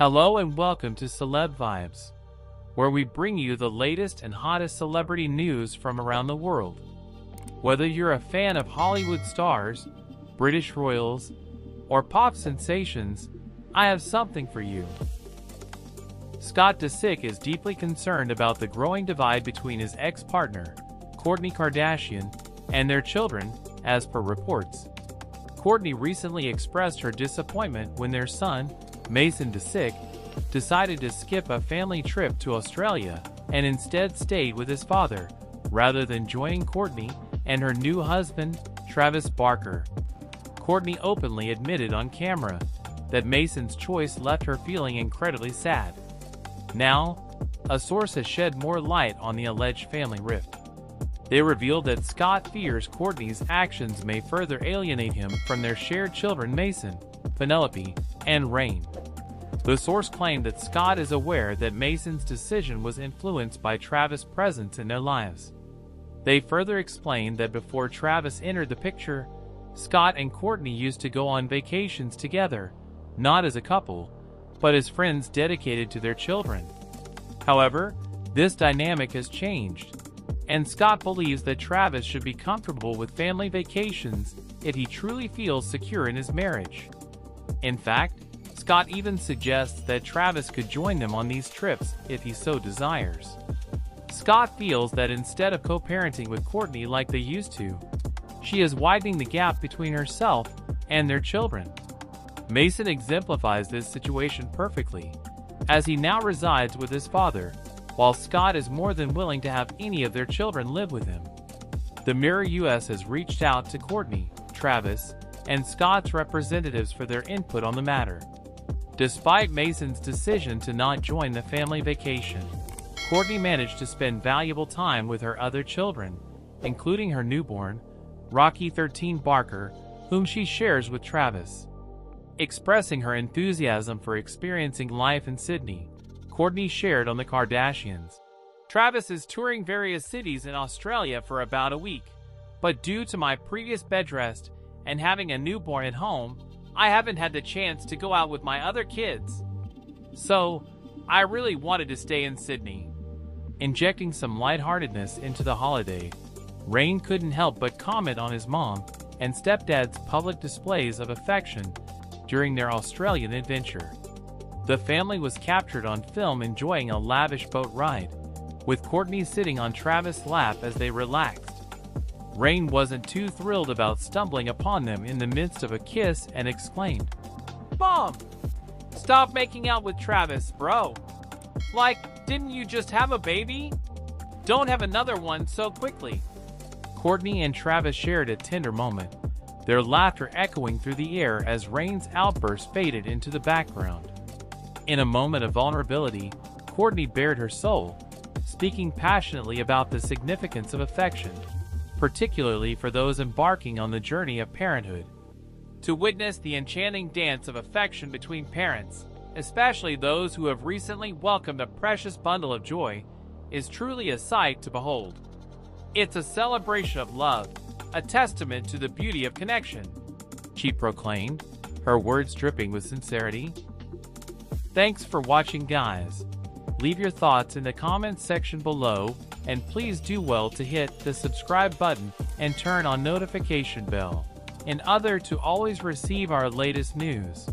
Hello and welcome to Celeb Vibes, where we bring you the latest and hottest celebrity news from around the world. Whether you're a fan of Hollywood stars, British royals, or pop sensations, I have something for you. Scott Disick is deeply concerned about the growing divide between his ex-partner, Kourtney Kardashian, and their children, as per reports. Kourtney recently expressed her disappointment when their son, Mason Disick, decided to skip a family trip to Australia and instead stayed with his father, rather than joining Kourtney and her new husband, Travis Barker. Kourtney openly admitted on camera that Mason's choice left her feeling incredibly sad. Now, a source has shed more light on the alleged family rift. They revealed that Scott fears Kourtney's actions may further alienate him from their shared children Mason, Penelope, and Reign. The source claimed that Scott is aware that Mason's decision was influenced by Travis' presence in their lives. They further explained that before Travis entered the picture, Scott and Kourtney used to go on vacations together, not as a couple, but as friends dedicated to their children. However, this dynamic has changed and Scott believes that Travis should be comfortable with family vacations if he truly feels secure in his marriage. In fact, Scott even suggests that Travis could join them on these trips if he so desires. Scott feels that instead of co-parenting with Kourtney like they used to, she is widening the gap between herself and their children. Mason exemplifies this situation perfectly, as he now resides with his father while Scott is more than willing to have any of their children live with him. The Mirror US has reached out to Kourtney, Travis, and Scott's representatives for their input on the matter. Despite Mason's decision to not join the family vacation, Kourtney managed to spend valuable time with her other children, including her newborn, Rocky 13 Barker, whom she shares with Travis. Expressing her enthusiasm for experiencing life in Sydney, Kourtney shared on the Kardashians. Travis is touring various cities in Australia for about a week, but due to my previous bed rest and having a newborn at home, I haven't had the chance to go out with my other kids. So, I really wanted to stay in Sydney. Injecting some lightheartedness into the holiday, Reign couldn't help but comment on his mom and stepdad's public displays of affection during their Australian adventure. The family was captured on film enjoying a lavish boat ride, with Kourtney sitting on Travis' lap as they relaxed. Reign wasn't too thrilled about stumbling upon them in the midst of a kiss and exclaimed, Mom! Stop making out with Travis, bro! Like, didn't you just have a baby? Don't have another one so quickly. Kourtney and Travis shared a tender moment, their laughter echoing through the air as Reign's outburst faded into the background. In a moment of vulnerability, Kourtney bared her soul, speaking passionately about the significance of affection, particularly for those embarking on the journey of parenthood. To witness the enchanting dance of affection between parents, especially those who have recently welcomed a precious bundle of joy, is truly a sight to behold. It's a celebration of love, a testament to the beauty of connection, she proclaimed, her words dripping with sincerity. Thanks for watching guys. Leave your thoughts in the comments section below, and please do well to hit the subscribe button and turn on notification bell and other to always receive our latest news.